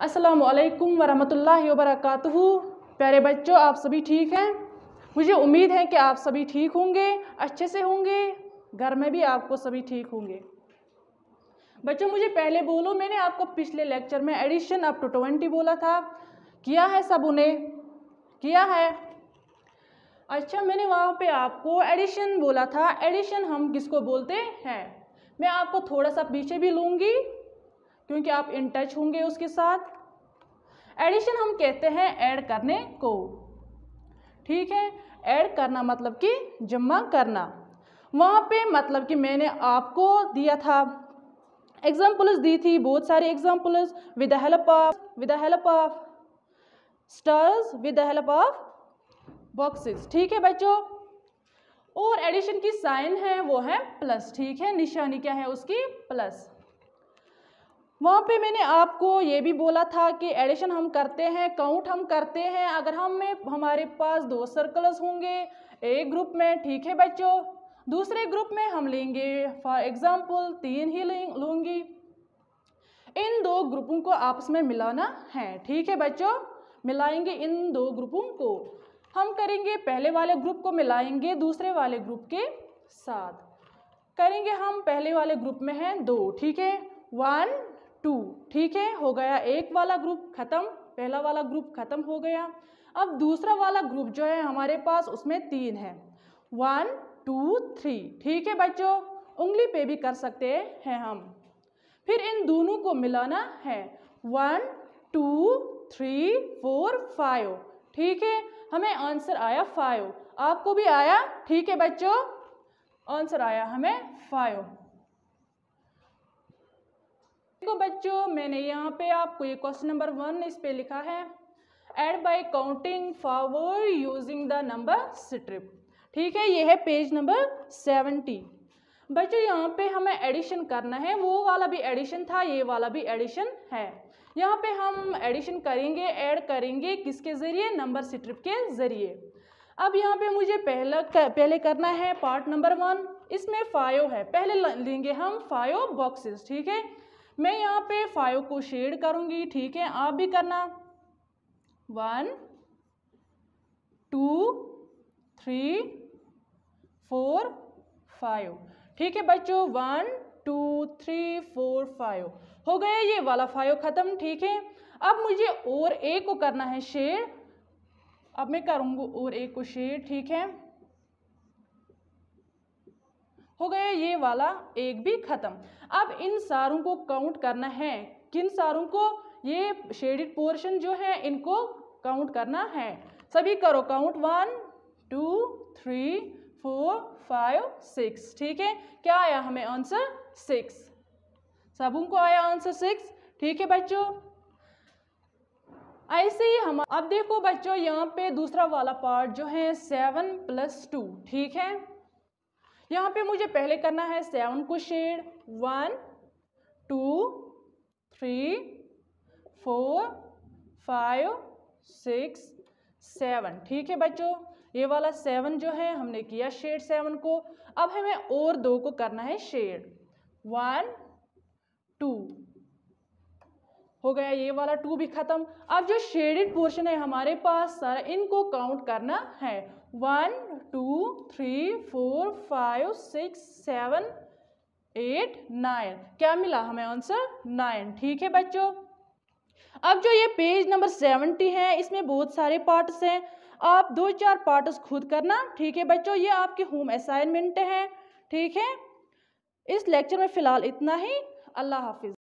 अस्सलाम वालेकुम वरहमतुल्लाहि वबरकातुहू। प्यारे बच्चों, आप सभी ठीक हैं? मुझे उम्मीद है कि आप सभी ठीक होंगे, अच्छे से होंगे, घर में भी आपको सभी ठीक होंगे। बच्चों, मुझे पहले बोलो, मैंने आपको पिछले लेक्चर में एडिशन अप टू ट्वेंटी बोला था। किया है सब उन्हें? किया है? अच्छा मैंने वहाँ पे आपको एडिशन बोला था। एडिशन हम किसको बोलते हैं? मैं आपको थोड़ा सा पीछे भी लूँगी। क्योंकि आप इन टच होंगे उसके साथ। एडिशन हम कहते हैं ऐड करने को। ठीक है? ऐड करना मतलब कि जमा करना। वहाँ पे मतलब कि मैंने आपको दिया था। एग्जाम्पल्स दी थी, बहुत सारे examples with the help of with the help of stars with the help of boxes ठीक है बच्चों? और एडिशन की साइन है, वो है प्लस ठीक है? निशानी क्या है उसकी? प्लस वहाँ पे मैंने आपको ये भी बोला था कि एडिशन हम करते हैं काउंट हम करते हैं। अगर हम हमारे पास दो सर्कल्स होंगे, एक ग्रुप में, ठीक है बच्चों? दूसरे ग्रुप में हम लेंगे फॉर एग्जांपल तीन ही लूँगी। इन दो ग्रुपों को आपस में मिलाना है, ठीक है बच्चों? मिलाएँगे इन दो ग्रुपों को। हम करेंगे पहले वाले ग्रुप को मिलाएँगे दूसरे वाले ग्रुप के साथ। करेंगे हम पहले वाले ग्रुप में हैं दो, ठीक है? वन टू, ठीक है? हो गया एक वाला ग्रुप खत्म, पहला वाला ग्रुप खत्म हो गया। अब दूसरा वाला ग्रुप जो है हमारे पास, उसमें तीन है। वन टू थ्री ठीक है बच्चों? उंगली पे भी कर सकते हैं हम। फिर इन दोनों को मिलाना है। One two three four five ठीक है? हमें आंसर आया फाइव आपको भी आया? ठीक है बच्चों? आंसर आया हमें फाइव देखो बच्चों मैंने यहाँ पे आपको ये क्वेश्चन नंबर वन इस पे लिखा है। Add by counting forward using the number strip ठीक है ये है पेज नंबर सेवेंटी बच्चों यहाँ पे हमें एडिशन करना है। वो वाला भी एडिशन था ये वाला भी एडिशन है। यहाँ पे हम एडिशन करेंगे ऐड करेंगे किसके ज़रिए? नंबर स्ट्रिप के ज़रिए। अब यहाँ पे मुझे पहला कर, पहले करना है पार्ट नंबर वन इसमें फाइव है। पहले लेंगे हम फाइव बॉक्सेस ठीक है? मैं यहाँ पे फाइव को शेड करूँगी, ठीक है? आप भी करना। One two three four five ठीक है बच्चों? One two three four five हो गया ये वाला फाइव ख़त्म, ठीक है? अब मुझे और एक को करना है शेड अब मैं करूँगी और एक को शेड ठीक है? हो गया ये वाला एक भी ख़त्म। अब इन सारों को काउंट करना है। किन सारों को? ये शेडिड पोर्शन जो है, इनको काउंट करना है। सभी करो count one two three four five six ठीक है? क्या आया हमें आंसर सिक्स सबों को आया आंसर सिक्स ठीक है बच्चों? ऐसे ही हम, अब देखो बच्चों, यहाँ पे दूसरा वाला पार्ट जो है सेवन प्लस टू ठीक है? यहाँ पे मुझे पहले करना है सेवन को shade one two three four five six seven ठीक है बच्चों? ये वाला सेवन जो है, हमने किया शेड सेवन को। अब हमें और दो को करना है शेड वन टू हो गया, ये वाला टू भी खत्म। अब जो शेडेड पोर्शन है हमारे पास, सारा इनको काउंट करना है। One two three four five six seven eight nine क्या मिला हमें आंसर नाइन ठीक है बच्चों? अब जो ये पेज नंबर सेवेंटी है, इसमें बहुत सारे पार्ट्स हैं। आप दो चार पार्ट्स खुद करना। ठीक है बच्चों? ये आपके होम असाइनमेंट है। ठीक है? इस लेक्चर में फ़िलहाल इतना ही। अल्लाह हाफिज़।